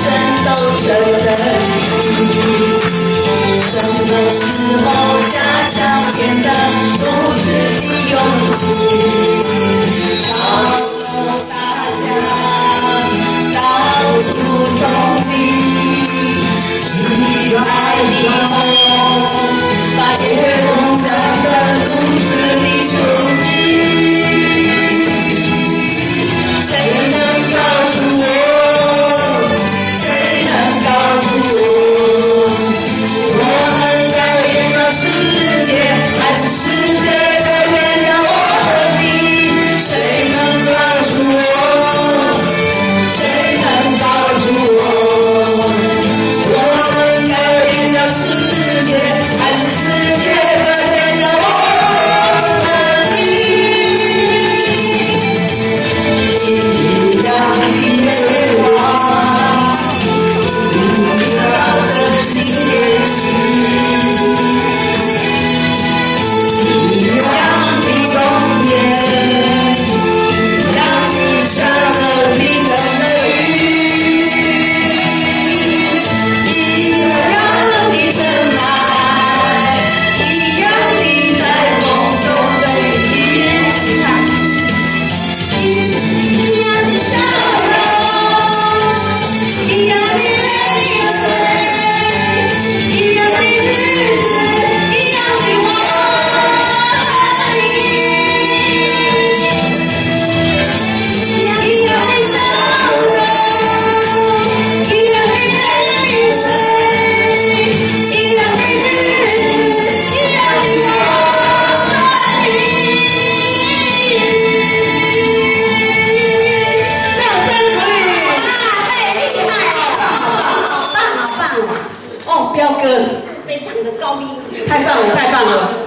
生都成了谜什么时候家乡变得如此的拥挤高楼大厦到处把别人你太棒了。